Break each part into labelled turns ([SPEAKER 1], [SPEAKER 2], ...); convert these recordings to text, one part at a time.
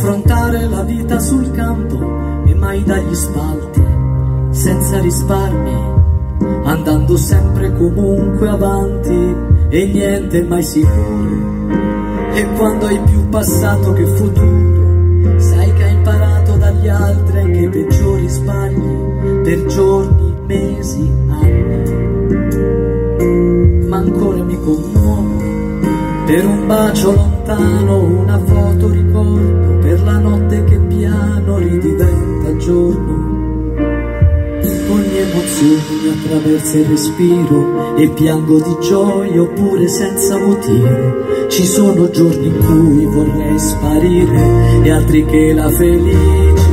[SPEAKER 1] affrontare la vita sul campo e mai dagli spalti, senza risparmi, andando sempre comunque avanti e niente mai sicuro. E quando hai più passato che futuro, sai che hai imparato dagli altri anche i peggiori sbagli per giorni, mesi, anni. Ma ancora mi commuovo per un bacio lontano, una foto ricordo, per la notte che piano ridiventa giorno. Ogni emozione attraversa il respiro e piango di gioia oppure senza motivo. Ci sono giorni in cui vorrei sparire e altri che la felicità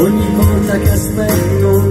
[SPEAKER 1] ogni volta che aspetto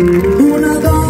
[SPEAKER 1] una